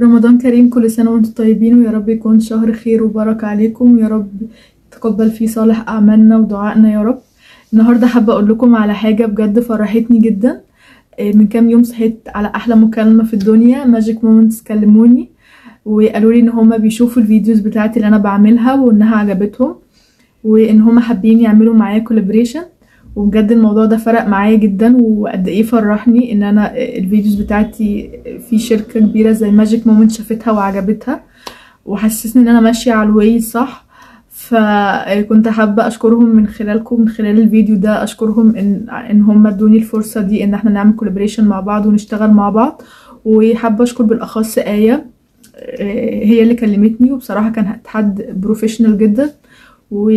رمضان كريم كل سنة وأنتم طيبين ويا رب يكون شهر خير وبركة عليكم. ويا رب تقبل فيه صالح أعمالنا ودعائنا يا رب. النهاردة حابة أقول لكم على حاجة بجد فرحتني جدا. إيه، من كام يوم صحيت على أحلى مكالمة في الدنيا Magic Moments كلموني وقالوا لي إن هما بيشوفوا ال videos بتاعتي اللي أنا بعملها وإنها عجبتهم وإن هما حابين يعملوا معايا collaboration وبجد الموضوع ده فرق معايا جدا وقد إيه فرحني إن أنا ال videos بتاعتي في شركة كبيرة زي Magic Moments شافتها وعجبتها وحسسني إن أنا ماشية على ال way صح. فكنت حابة أشكرهم من خلالكم من خلال الفيديو ده أشكرهم إن إن هم ادوني الفرصة دي إن إحنا نعمل collaboration مع بعض ونشتغل مع بعض. وحابة أشكر بالأخص آية هي اللي كلمتني وبصراحة كان حد professional جدا. و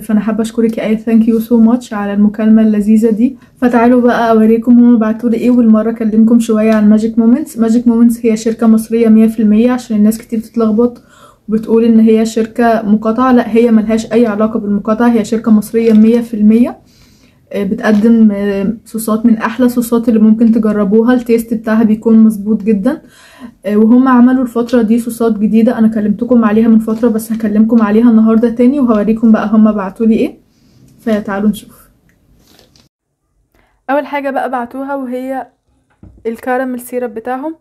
فأنا حابة أشكرك آية thank you so much على المكالمة اللذيذة دي. فتعالوا بقى أوريكم هما بعتوا لي إيه والمرة أكلمكم شوية عن Magic Moments Magic Moments هي شركة مصرية 100% عشان الناس كتير بتتلخبط وبتقول إن هي شركة مقاطعة. لا هي ملهاش أي علاقة بالمقاطعة هي شركة مصرية 100% بتقدم صوصات من أحلى صوصات اللي ممكن تجربوها. التيست بتاعها بيكون مظبوط جدا. وهم عملوا الفترة دي صوصات جديدة. أنا كلمتكم عليها من فترة بس هكلمكم عليها النهاردة تاني وهوريكم بقى هم بعتولي إيه. فتعالوا نشوف. أول حاجة بقى بعتوها وهي ال caramel syrup بتاعهم.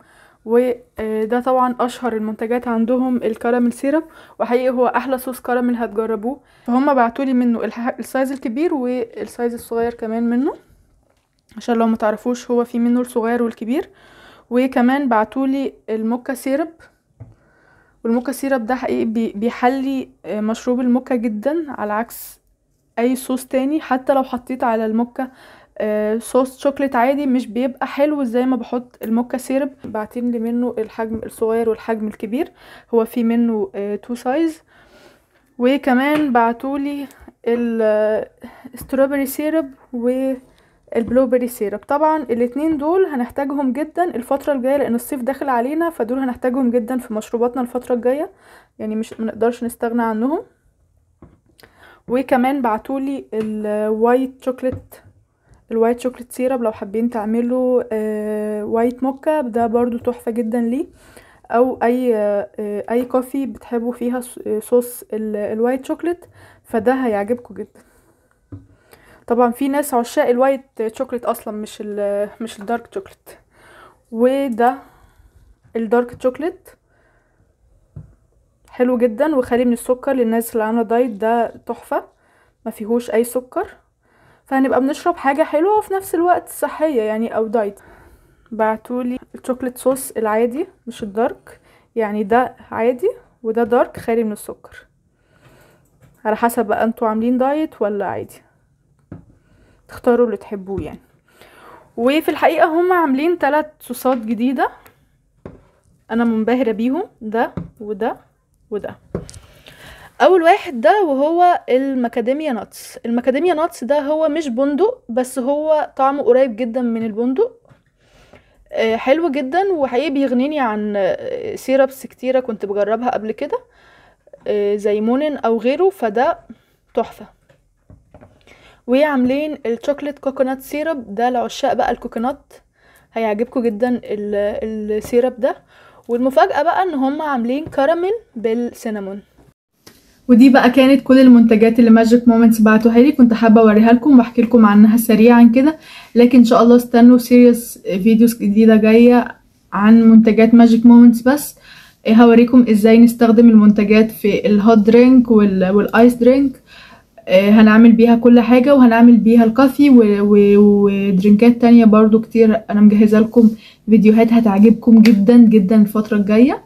وده طبعا أشهر المنتجات عندهم ال caramel syrup وحقيقي هو أحلى صوص كراميل هتجربوه. فهم بعتولي منه ال size الكبير وال size الصغير كمان منه عشان لو متعرفوش هو في منه الصغير والكبير. وكمان بعتولي ال mocha syrup وال mocha syrup ده حقيقي بيحلي مشروب الموكا جدا على عكس أي صوص تاني. حتى لو حطيت على الموكا صوص شوكليت عادي مش بيبقى حلو زي ما بحط ال mocha syrup. بعتين لي منه الحجم الصغير والحجم الكبير. هو في منه two size وكمان بعتولي ال strawberry syrup و ال blueberry syrup طبعا الاتنين دول هنحتاجهم جدا الفترة الجاية لأن الصيف داخل علينا فدول هنحتاجهم جدا في مشروباتنا الفترة الجاية. يعني مش منقدرش نستغنى عنهم. وكمان بعتولي ال white chocolate ال white chocolate syrup لو حابين تعملوا آه white mocha ده برضو تحفة جدا ليه. أو أي آه أي coffee بتحبوا فيها صوص ال white chocolate فده هيعجبكم جدا. طبعا في ناس عشاق ال white chocolate أصلا مش ال مش ال dark chocolate. وده ال dark chocolate حلو جدا وخالي من السكر للناس اللي عاملة diet ده تحفة. ما فيهوش أي سكر. فهنبقى بنشرب حاجة حلوة وفي نفس الوقت صحية يعني أو diet. بعتولي ال chocolate sauce العادي مش ال dark. يعني ده عادي وده dark خالي من السكر. على حسب بقى أنتوا عاملين diet ولا عادي. تختاروا اللي تحبوه يعني. وفي الحقيقة هم عاملين ثلاث صوصات جديدة. أنا منبهرة بيهم ده وده وده. أول واحد ده وهو ال macadamia nuts. ال macadamia nuts ده هو مش بندق بس هو طعمه قريب جدا من البندق. حلو جدا وحقيقي بيغنيني عن syrups كتيرة كنت بجربها قبل كده زي Monin أو غيره فده تحفة. وعاملين ال chocolate coconut syrup ده لعشاق بقى ال coconut هيعجبكم جدا ال syrup ده. والمفاجأة بقى إن هم عاملين كراميل بال cinnamon ودي بقى كانت كل المنتجات اللي Magic Moments بعتوها لي. كنت حابة أوريها لكم وأحكي لكم عنها سريعا كده. لكن إن شاء الله استنوا series videos جديدة جاية عن منتجات Magic Moments بس. هوريكم إزاي نستخدم المنتجات في ال hot drink وال ice drink هنعمل بيها كل حاجة وهنعمل بيها ال coffee ودرينكات تانية برضو كتير. أنا مجهزة لكم فيديوهات هتعجبكم جدا جدا الفترة الجاية.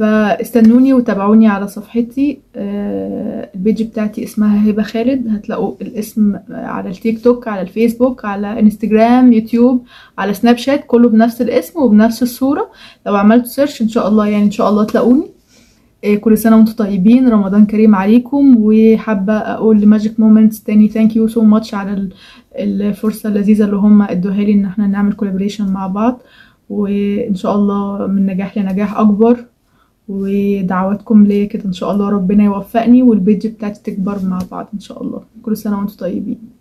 فاستنوني وتابعوني على صفحتي ال page بتاعتي اسمها هبة خالد. هتلاقوا الاسم على التيك توك على الفيسبوك على انستجرام يوتيوب على سناب شات كله بنفس الاسم وبنفس الصورة. لو عملتوا search إن شاء الله يعني إن شاء الله تلاقوني. كل سنة وأنتم طيبين رمضان كريم عليكم. وحابة أقول ل Magic Moments تاني thank you so much على الفرصة اللذيذة اللي هم ادوها لي إن إحنا نعمل collaboration مع بعض. وإن شاء الله من نجاح لنجاح أكبر. ودعواتكم ليا كده إن شاء الله ربنا يوفقني وال page بتاعتي تكبر مع بعض إن شاء الله. كل سنة وأنتم طيبين.